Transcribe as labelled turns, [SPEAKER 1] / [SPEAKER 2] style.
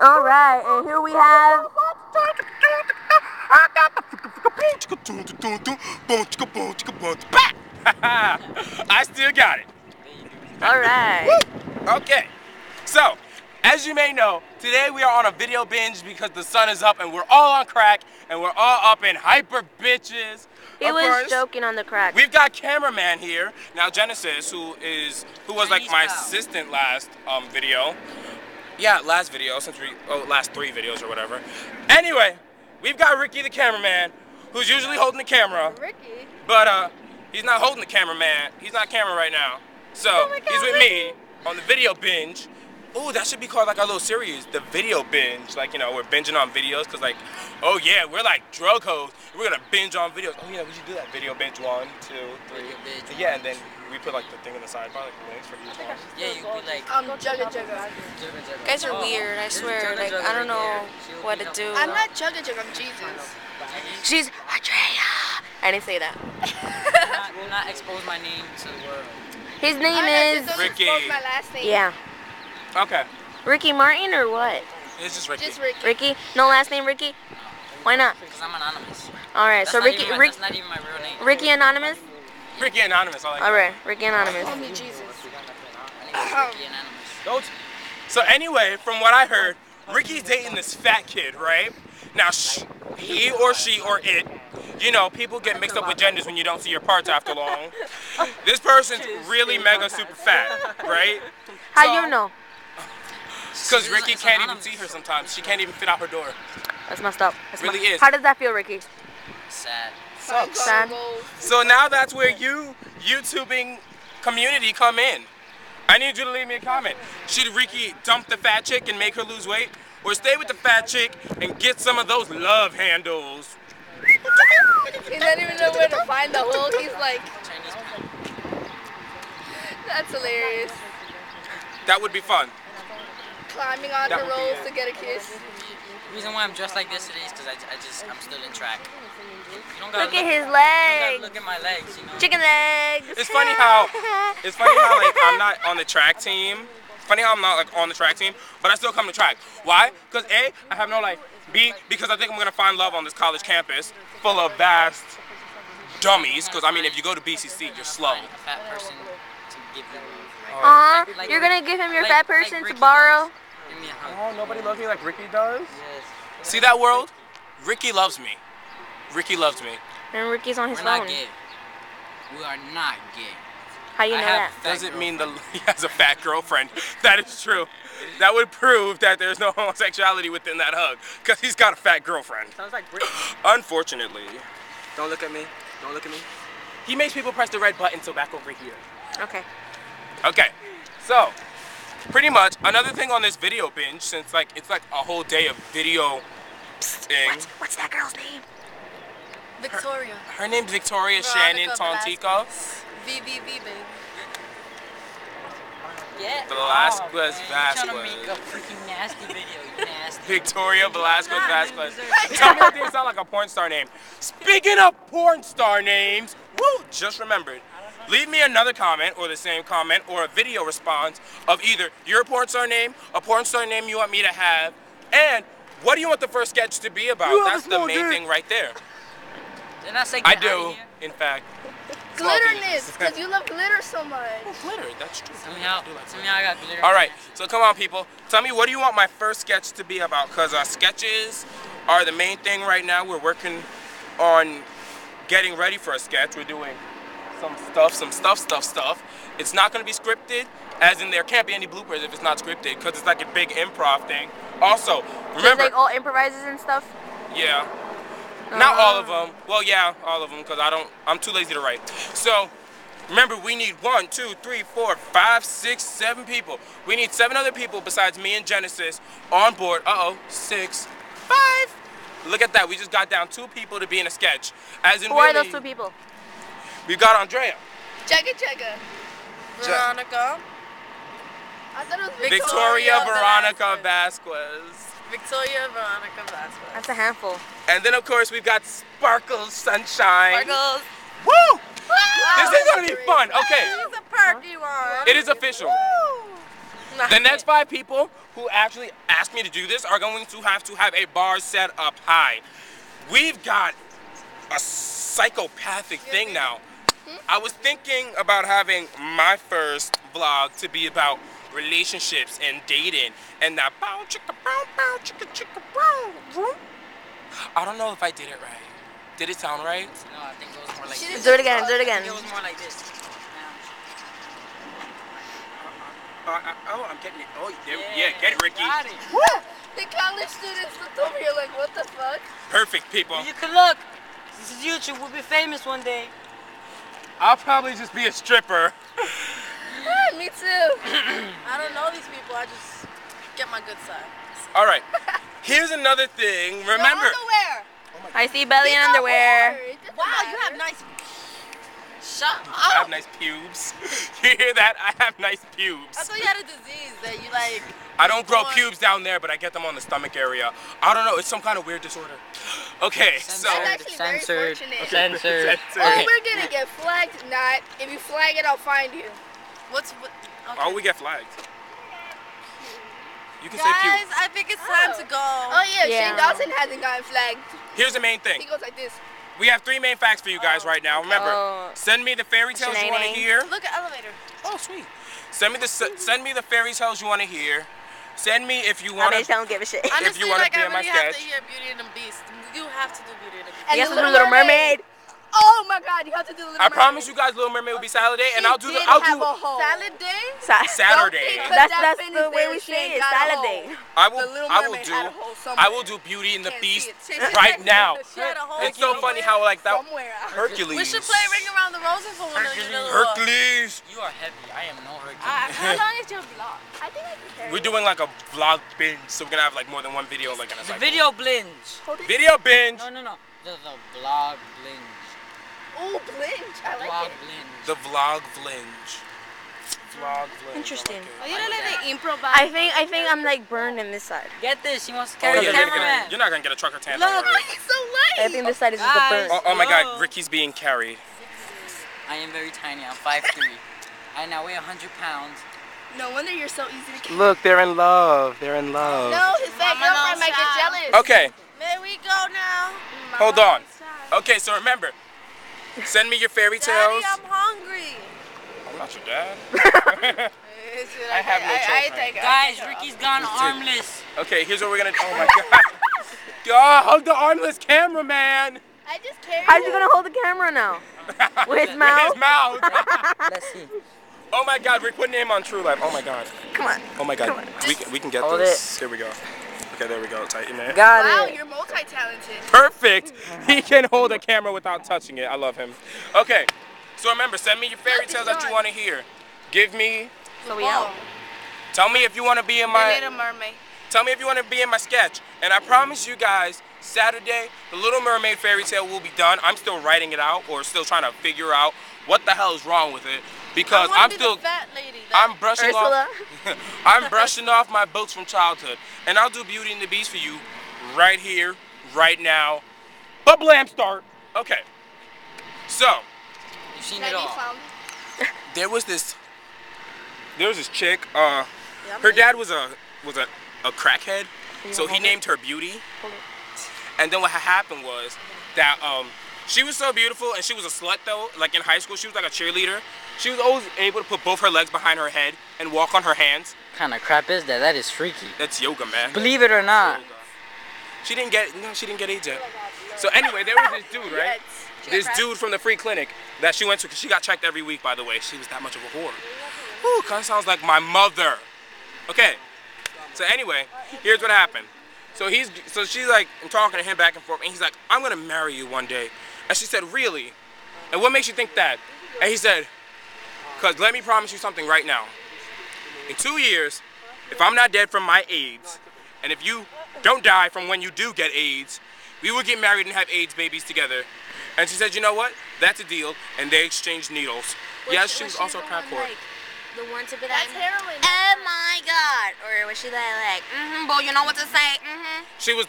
[SPEAKER 1] Alright, and here we have
[SPEAKER 2] I still got it.
[SPEAKER 1] Alright.
[SPEAKER 2] Okay. So, as you may know, today we are on a video binge because the sun is up and we're all on crack and we're all up in hyper bitches.
[SPEAKER 1] He
[SPEAKER 2] Of
[SPEAKER 1] was
[SPEAKER 2] course,
[SPEAKER 1] joking on the crack.
[SPEAKER 2] We've got cameraman here now, Genesis, who is who was like my
[SPEAKER 3] pal.
[SPEAKER 2] assistant last um, video. Yeah, last video since we oh last three videos or whatever. Anyway, we've got Ricky the cameraman, who's usually holding the camera,
[SPEAKER 4] Ricky.
[SPEAKER 2] but uh, he's not holding the cameraman. He's not camera right now, so
[SPEAKER 4] Oh God,
[SPEAKER 2] he's with me on the video binge. Ooh, that should be called like our little series, the video binge. Like, you know, we're binging on videos because, like, oh yeah, we're like drug hoes. We're gonna binge on videos. Oh yeah, we should do that. Video binge one, two, three.
[SPEAKER 3] Video binge
[SPEAKER 2] Yeah,
[SPEAKER 3] one,
[SPEAKER 2] and then we put like the thing on the sidebar, like the links for each one.
[SPEAKER 3] Yeah, you could like.
[SPEAKER 4] Um, Jugga Jugga.
[SPEAKER 5] guys are weird, I swear. Like, I don't know what to do.
[SPEAKER 4] I'm not Jugga Jugga, I'm Jesus.
[SPEAKER 1] She's Andrea. I didn't say that.
[SPEAKER 3] not, will not expose my name to the world.
[SPEAKER 1] His name
[SPEAKER 4] I'm
[SPEAKER 1] is
[SPEAKER 2] Ricky.
[SPEAKER 4] expose my last name.
[SPEAKER 1] yeah,
[SPEAKER 2] Okay,
[SPEAKER 1] Ricky Martin or what?
[SPEAKER 2] it's just Ricky.
[SPEAKER 4] Just Ricky.
[SPEAKER 1] Ricky? No last name Ricky? Why not?
[SPEAKER 3] Because I'm anonymous.
[SPEAKER 1] All right,
[SPEAKER 3] That's
[SPEAKER 1] so
[SPEAKER 3] not
[SPEAKER 1] Ricky,
[SPEAKER 3] my,
[SPEAKER 1] Rick,
[SPEAKER 3] That's not even my real name.
[SPEAKER 1] Ricky Anonymous.
[SPEAKER 2] Ricky Anonymous. I like
[SPEAKER 1] All
[SPEAKER 2] that.
[SPEAKER 1] Ricky Anonymous.
[SPEAKER 4] Call me Jesus.
[SPEAKER 3] My Ricky Anonymous.
[SPEAKER 2] Don't. So anyway, from what I heard, Ricky's dating this fat kid, right? Now, sh- he or she or it, you know, people get mixed up with genders when you don't see your parts after long. This person's really mega super fat, right?
[SPEAKER 1] How
[SPEAKER 2] So-
[SPEAKER 1] you know?
[SPEAKER 2] Because Ricky
[SPEAKER 3] it's
[SPEAKER 2] can't even see her sometimes. She can't even fit out her door.
[SPEAKER 1] That's messed up. That's
[SPEAKER 2] Really
[SPEAKER 1] mu-
[SPEAKER 2] is.
[SPEAKER 1] How does that feel, Ricky?
[SPEAKER 3] Sad.
[SPEAKER 2] Sucks.
[SPEAKER 1] Sad.
[SPEAKER 2] So now that's where you, YouTubing community, come in. I need you to leave me a comment. Should Ricky dump the fat chick and make her lose weight? Or stay with the fat chick and get some of those love handles?
[SPEAKER 4] He doesn't even know where to find the hole. He's like, that's hilarious.
[SPEAKER 2] That would be fun.
[SPEAKER 4] Climbing on
[SPEAKER 2] That
[SPEAKER 4] the
[SPEAKER 2] would
[SPEAKER 4] rolls to get a kiss.
[SPEAKER 3] The reason why I'm dressed like this today is because I, I just, I'm still in track. You don't gotta
[SPEAKER 1] Look at his
[SPEAKER 3] you
[SPEAKER 1] legs.
[SPEAKER 3] look at my legs, you know?
[SPEAKER 1] Chicken legs.
[SPEAKER 2] It's funny how it's funny how like I'm not on the track team. Funny how I'm not like on the track team, but I still come to track. Why? Because A, I have no life. B, because I think I'm gonna find love on this college campus full of vast dummies. Because I mean, if you go to BCC, you're slow.
[SPEAKER 3] Find a fat person to give you.
[SPEAKER 1] Aw,
[SPEAKER 3] Like- like-
[SPEAKER 1] you're gonna give him your
[SPEAKER 3] like-
[SPEAKER 1] fat
[SPEAKER 3] like
[SPEAKER 1] person to borrow?
[SPEAKER 3] does. Give me a hug.
[SPEAKER 2] Oh, nobody loves me like Ricky does.
[SPEAKER 3] Yes.
[SPEAKER 2] See that world? Ricky loves me. Ricky loves me.
[SPEAKER 1] And Ricky's on his
[SPEAKER 3] We're
[SPEAKER 1] phone.
[SPEAKER 3] not gay. We are not gay.
[SPEAKER 1] How you
[SPEAKER 3] I
[SPEAKER 1] know
[SPEAKER 3] have
[SPEAKER 1] that?
[SPEAKER 2] Doesn't mean the he has a fat girlfriend. That is true. That would prove that there's no homosexuality within that hug, because he's got a fat girlfriend.
[SPEAKER 3] Sounds like Ricky.
[SPEAKER 2] Unfortunately. Don't look at me. Don't look at me. He makes people press the red button, so back over here.
[SPEAKER 1] Okay.
[SPEAKER 2] Okay. So, pretty much another thing on this video binge, since like it's like a whole day of video thing.
[SPEAKER 1] What's, what's that girl's name?
[SPEAKER 4] Victoria.
[SPEAKER 2] Her name's Victoria Shannon
[SPEAKER 4] Veronica
[SPEAKER 2] Tontico.
[SPEAKER 4] VVV, baby.
[SPEAKER 3] Yeah.
[SPEAKER 2] Velasquez
[SPEAKER 3] oh, man, You're trying to
[SPEAKER 2] Vasquez.
[SPEAKER 3] make a freaking nasty video, you nasty.
[SPEAKER 2] Victoria Velasquez Vasquez.
[SPEAKER 3] deserve-
[SPEAKER 2] Tell me that didn't sound like a porn star name. Speaking of porn star names, woo, just remembered. Leave me another comment or the same comment or a video response of either your porn star name, a porn star name you want me to have, and what do you want the first sketch to be about?
[SPEAKER 1] You
[SPEAKER 2] That's the main
[SPEAKER 1] dick.
[SPEAKER 2] thing right there.
[SPEAKER 3] Didn't I say
[SPEAKER 2] I
[SPEAKER 3] get outta
[SPEAKER 2] do,
[SPEAKER 3] here?
[SPEAKER 2] in fact. Small
[SPEAKER 4] Glitterness, because you love glitter so much.
[SPEAKER 2] Oh, glitter, that's true.
[SPEAKER 3] Tell me how.
[SPEAKER 2] I
[SPEAKER 3] Tell me
[SPEAKER 2] glitter.
[SPEAKER 3] how I got glitter.
[SPEAKER 2] All right, so come on, people. Tell me, what do you want my first sketch to be about? Because our sketches are the main thing right now. We're working on getting ready for a sketch. We're doing some stuff, some stuff, stuff, stuff. It's not going to be scripted, as in there can't be any bloopers if it's not scripted, because it's like a big improv thing. Also, remember,
[SPEAKER 1] like all improvises and stuff?
[SPEAKER 2] yeah. Not all of them. Well, yeah, all of them, because I don't. I'm too lazy to write. So, remember, we need one, two, three, four, five, six, seven people. We need seven other people besides me and Genesis on board. Uh oh, six, five. Look at that. We just got down two people to be in a sketch. As in,
[SPEAKER 1] Who are those two people?
[SPEAKER 2] We got Andrea,
[SPEAKER 4] Jugga Jugga.
[SPEAKER 5] Veronica.
[SPEAKER 4] I thought it was
[SPEAKER 2] Victoria,
[SPEAKER 5] Victoria
[SPEAKER 2] Veronica
[SPEAKER 5] Velasquez.
[SPEAKER 2] Vasquez.
[SPEAKER 5] Victoria Veronica Vasquez.
[SPEAKER 1] That's a handful.
[SPEAKER 2] And then, of course, we've got Sparkles Sunshine.
[SPEAKER 5] Sparkles.
[SPEAKER 2] Woo! This is gonna be fun. Okay.
[SPEAKER 5] He's a
[SPEAKER 4] party one.
[SPEAKER 2] It is official. The next five people who actually asked me to do this are going to have to have a bar set up high. We've got a psychopathic thing now. I was thinking about having my first vlog to be about relationships and dating and that bow chicka bow bow chicka chicka bow. I don't know if I did it right. Did it sound right?
[SPEAKER 3] No, I think it was more like
[SPEAKER 4] She
[SPEAKER 3] this.
[SPEAKER 4] did
[SPEAKER 1] Do it again, do it
[SPEAKER 3] I
[SPEAKER 1] again.
[SPEAKER 3] think it was more like this.
[SPEAKER 2] Uh, uh, oh, I'm getting it. Oh, there,
[SPEAKER 3] Yeah,
[SPEAKER 2] yeah, get it, Ricky.
[SPEAKER 3] Got it.
[SPEAKER 4] The college students looked over here like, what the fuck?
[SPEAKER 2] Perfect, people.
[SPEAKER 3] You can look. This is YouTube. We'll be famous one day.
[SPEAKER 2] I'll probably just be a stripper.
[SPEAKER 4] Ah, me too.
[SPEAKER 6] I don't know these people. I just get my good side.
[SPEAKER 2] All right. Here's another thing. Remember,
[SPEAKER 6] underwear.
[SPEAKER 1] I see belly and underwear.
[SPEAKER 6] Wow, you have nice. Shut
[SPEAKER 2] I have nice pubes. you hear that? I have nice
[SPEAKER 6] I
[SPEAKER 2] pubes.
[SPEAKER 6] thought you had a disease that you like.
[SPEAKER 2] I don't grow
[SPEAKER 6] Boy.
[SPEAKER 2] pubes down there, but I get them on the stomach area. I don't know. It's some kind of weird disorder. Okay, so
[SPEAKER 4] That's actually very
[SPEAKER 3] Censored.
[SPEAKER 4] fortunate.
[SPEAKER 3] Censored.
[SPEAKER 2] Censored.
[SPEAKER 4] Oh,
[SPEAKER 3] Okay.
[SPEAKER 4] we're gonna get flagged. Not. If you flag it, I'll find you.
[SPEAKER 6] What's what? Okay.
[SPEAKER 2] oh, we get flagged. You can say
[SPEAKER 6] Guys,
[SPEAKER 2] pubes.
[SPEAKER 6] I think it's time to go.
[SPEAKER 4] Oh yeah,
[SPEAKER 1] Yeah.
[SPEAKER 4] Shane Dawson hasn't gotten flagged.
[SPEAKER 2] Here's the main thing.
[SPEAKER 4] He goes like this.
[SPEAKER 2] We have three main facts for you guys oh, right now. Remember,
[SPEAKER 1] Oh.
[SPEAKER 2] send me the fairy tales you want to hear.
[SPEAKER 6] Look at elevator.
[SPEAKER 2] Oh, sweet. Send me the send me the fairy tales you want to hear. Send me if you want
[SPEAKER 1] mean,
[SPEAKER 2] to.
[SPEAKER 1] don't give a shit.
[SPEAKER 6] Honestly, if you
[SPEAKER 2] wanna
[SPEAKER 6] like
[SPEAKER 2] be
[SPEAKER 6] I
[SPEAKER 2] in my
[SPEAKER 6] really have to hear Beauty and the Beast. You have to do Beauty and the Beast.
[SPEAKER 4] And
[SPEAKER 1] Yes,
[SPEAKER 4] the
[SPEAKER 1] the Little Mermaid.
[SPEAKER 4] Oh my God, you have to do the Little
[SPEAKER 2] I
[SPEAKER 4] Mermaid.
[SPEAKER 2] promise you guys, Little Mermaid will be Saturday, and
[SPEAKER 4] She
[SPEAKER 2] I'll do the
[SPEAKER 4] did
[SPEAKER 2] I'll
[SPEAKER 4] have
[SPEAKER 2] do
[SPEAKER 4] a hole.
[SPEAKER 6] Salad day.
[SPEAKER 1] Sa-
[SPEAKER 2] Saturday.
[SPEAKER 4] Don't think
[SPEAKER 1] That's
[SPEAKER 4] that
[SPEAKER 1] that's
[SPEAKER 4] finished
[SPEAKER 1] the way we
[SPEAKER 4] she
[SPEAKER 1] say it.
[SPEAKER 4] got a
[SPEAKER 1] Saturday.
[SPEAKER 4] hole.
[SPEAKER 2] I will
[SPEAKER 4] The Little
[SPEAKER 2] I will
[SPEAKER 4] Mermaid
[SPEAKER 2] do
[SPEAKER 4] had a hole
[SPEAKER 2] I will do Beauty and the
[SPEAKER 4] Can't
[SPEAKER 2] Beast
[SPEAKER 4] see it.
[SPEAKER 2] right now.
[SPEAKER 6] She had a whole
[SPEAKER 2] It's so funny how like that
[SPEAKER 4] Somewhere.
[SPEAKER 2] Hercules.
[SPEAKER 6] We should play Ring Around the Rosie for one of you little.
[SPEAKER 2] Hercules.
[SPEAKER 3] You are heavy. I am no Hercules.
[SPEAKER 6] How long is your vlog?
[SPEAKER 4] I think I can carry
[SPEAKER 2] We're
[SPEAKER 4] it.
[SPEAKER 2] doing like a vlog binge, so we're gonna have like more than one video like in a
[SPEAKER 3] the
[SPEAKER 2] cycle.
[SPEAKER 3] video blinge.
[SPEAKER 2] Video binge.
[SPEAKER 3] No, no, no. The, the vlog blinge.
[SPEAKER 4] Ooh, blinge. I like
[SPEAKER 3] Vlog
[SPEAKER 4] it.
[SPEAKER 3] blinge.
[SPEAKER 2] The vlog vlinge. Vlog mm, vlinge.
[SPEAKER 1] Interesting.
[SPEAKER 6] Oh, you don't let the improvise.
[SPEAKER 1] I think I think I'm like burned in this side.
[SPEAKER 3] Get this. He wants to
[SPEAKER 2] Oh,
[SPEAKER 3] carry
[SPEAKER 2] yeah,
[SPEAKER 3] the
[SPEAKER 2] you're, gonna you're not gonna get a trucker tan.
[SPEAKER 3] Look.
[SPEAKER 2] don't worry.
[SPEAKER 4] He's so
[SPEAKER 1] I think this side is just the
[SPEAKER 3] Guys.
[SPEAKER 1] burn.
[SPEAKER 2] Oh, oh my God, Ricky's being carried.
[SPEAKER 3] I am very tiny. I'm 5'3". I now weigh 100 pounds.
[SPEAKER 4] No wonder you're so easy to carry.
[SPEAKER 2] Look, they're in love. They're in love.
[SPEAKER 4] No, his fat girlfriend might get jealous.
[SPEAKER 2] Okay,
[SPEAKER 6] May we go now?
[SPEAKER 2] hold on. Okay, so remember, send me your fairy
[SPEAKER 6] Daddy,
[SPEAKER 2] tales.
[SPEAKER 6] I'm hungry.
[SPEAKER 2] I'm not your dad.
[SPEAKER 4] I
[SPEAKER 2] have no children.
[SPEAKER 4] take it.
[SPEAKER 3] Guys, Ricky's gone armless.
[SPEAKER 2] Okay, here's what we're gonna. Do. Oh my God. God, hug the armless cameraman.
[SPEAKER 4] I just carry
[SPEAKER 1] How's he gonna hold the camera now? With his mouth?
[SPEAKER 2] With his mouth.
[SPEAKER 3] Let's see.
[SPEAKER 2] oh my God, we're putting him on True Life. Oh my God.
[SPEAKER 1] Come on.
[SPEAKER 2] Oh my God. We can, we can get
[SPEAKER 3] Hold
[SPEAKER 2] this. Here we go. Okay, there we go. Tighten it.
[SPEAKER 1] Got
[SPEAKER 4] Wow,
[SPEAKER 1] it.
[SPEAKER 4] You're multi-talented.
[SPEAKER 2] Perfect. He can hold a camera without touching it. I love him. Okay. So remember, send me your fairy tales that you want to hear. Give me.
[SPEAKER 1] So we out. Oh.
[SPEAKER 2] Tell me if you want to be in
[SPEAKER 6] The
[SPEAKER 2] my.
[SPEAKER 6] Little Mermaid.
[SPEAKER 2] Tell me if you want to be in my sketch. And I promise you guys, Saturday, the Little Mermaid fairy tale will be done. I'm still writing it out or still trying to figure out what the hell is wrong with it because
[SPEAKER 6] I
[SPEAKER 2] I'm
[SPEAKER 6] be
[SPEAKER 2] still
[SPEAKER 6] the fat lady. That,
[SPEAKER 2] I'm brushing
[SPEAKER 1] Ursula.
[SPEAKER 2] off I'm brushing off my books from childhood. And I'll do Beauty and the Beast for you right here, right now. But blam start. Okay. So,
[SPEAKER 3] You've seen it all.
[SPEAKER 2] there was this there was this chick, uh her dad was a was a, a crackhead. So he named her Beauty. And then what happened was that um she was so beautiful and she was a slut though. Like in high school, she was like a cheerleader. She was always able to put both her legs behind her head and walk on her hands.
[SPEAKER 3] kind of crap is that? That is freaky.
[SPEAKER 2] That's yoga, man.
[SPEAKER 3] Believe it or not.
[SPEAKER 2] She didn't get no, she didn't get AIDS yet. So anyway, there was this dude, right? This dude from the free clinic that she went to, cause she got checked every week. By the way, she was that much of a whore. Ooh, kind of sounds like my mother. Okay. So anyway, here's what happened. So he's, so she's like I'm talking to him back and forth, and he's like, "I'm gonna marry you one day," and she said, "Really?" And what makes you think that? And he said, "Cause let me promise you something right now. In two years, if I'm not dead from my AIDS, and if you don't die from when you do get AIDS, we will get married and have AIDS babies together. And she said, you know what? That's a deal. And they exchanged needles. yes, she was also a crack whore.
[SPEAKER 5] Like, the one to be like,
[SPEAKER 4] That's heroin.
[SPEAKER 5] oh my god, or was she like, like, mm-hmm, boy, you know what to say, mm-hmm.
[SPEAKER 2] She was